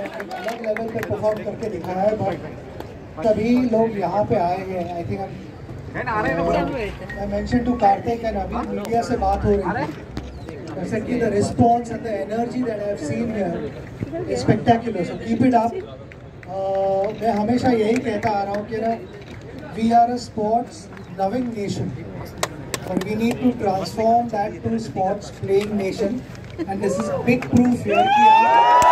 अलग लेवल पर परफॉर्म करके दिखाया है बट तभी लोग यहाँ पे आए हैं। आई थिंक मैं टू कार्तिक एंड अभी मीडिया से बात हो रही है। जैसे कि the response and the energy that I have seen here is spectacular so keep it up मैं हमेशा यही कहता आ रहा हूँ कि ना we are a sports loving nation और we need to transform that to sports playing nation and this is big proof here कि आप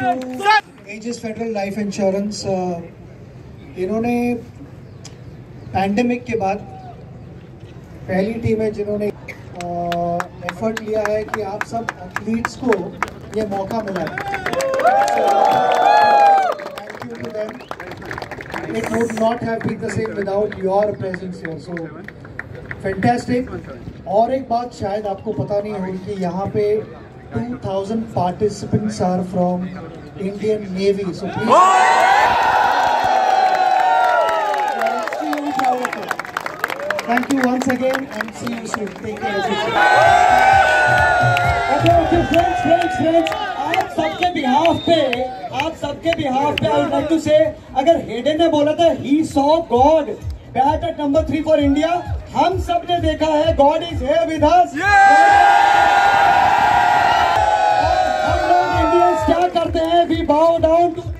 again फेडरल लाइफ uh, इन्होंने पैंडेमिक के बाद पहली टीम है जिन्होंने एफर्ट लिया है कि आप सब एथलीट्स को ये मौका मिला। Them it would not have been the same without your presence here so fantastic और एक बात शायद आपको पता नहीं होगी कि यहाँ पे 2000 participants are from Indian navy so please Thank you once again and see you soon. Take care. Okay okay friends friends friends आप सबके बिहाफ पे आप सबके बिहाफ पे आई वुड टू से अगर हेडे ने बोला था he saw god bat at number three for India हम सबने देखा है god is here with us ball, down.